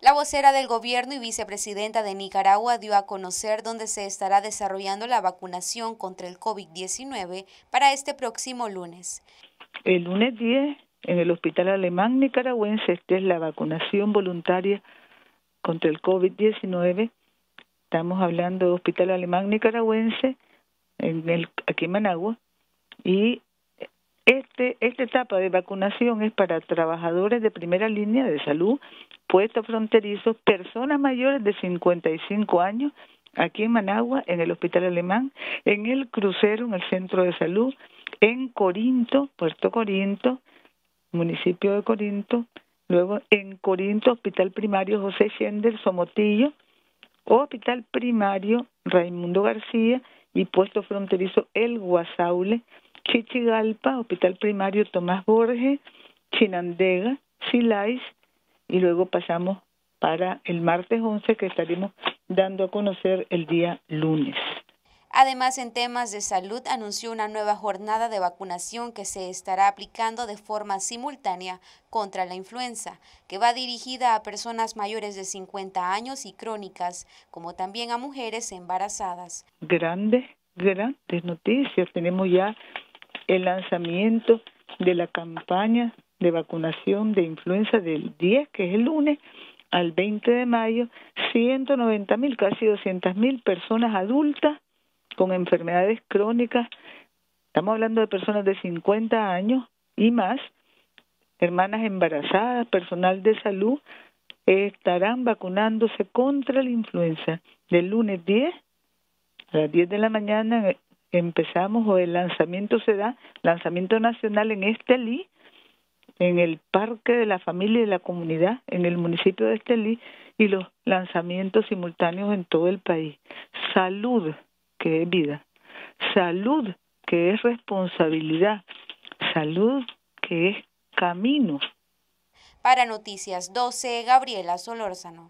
La vocera del gobierno y vicepresidenta de Nicaragua dio a conocer dónde se estará desarrollando la vacunación contra el COVID-19 para este próximo lunes. El lunes 10, en el Hospital Alemán Nicaragüense, esta es la vacunación voluntaria contra el COVID-19. Estamos hablando del Hospital Alemán Nicaragüense, en el, aquí en Managua, y este, esta etapa de vacunación es para trabajadores de primera línea de salud, puestos fronterizos, personas mayores de 55 años, aquí en Managua, en el Hospital Alemán, en el crucero, en el centro de salud, en Corinto, Puerto Corinto, municipio de Corinto, luego en Corinto, Hospital Primario José Schender Somotillo, Hospital Primario Raimundo García y puesto fronterizo El Guasaule, Chichigalpa, Hospital Primario Tomás Borges, Chinandega, Silais y luego pasamos para el martes 11 que estaremos dando a conocer el día lunes. Además, en temas de salud, anunció una nueva jornada de vacunación que se estará aplicando de forma simultánea contra la influenza, que va dirigida a personas mayores de 50 años y crónicas, como también a mujeres embarazadas. Grandes, grandes noticias. Tenemos ya el lanzamiento de la campaña de vacunación de influenza del 10, que es el lunes, al 20 de mayo, 190 mil, casi 200 mil personas adultas con enfermedades crónicas, estamos hablando de personas de 50 años y más, hermanas embarazadas, personal de salud, estarán vacunándose contra la influenza. Del lunes 10 a las 10 de la mañana empezamos o el lanzamiento se da, lanzamiento nacional en Estelí, en el Parque de la Familia y de la Comunidad, en el municipio de Estelí, y los lanzamientos simultáneos en todo el país. Salud, que es vida. Salud, que es responsabilidad. Salud, que es camino. Para Noticias 12, Gabriela Solórzano.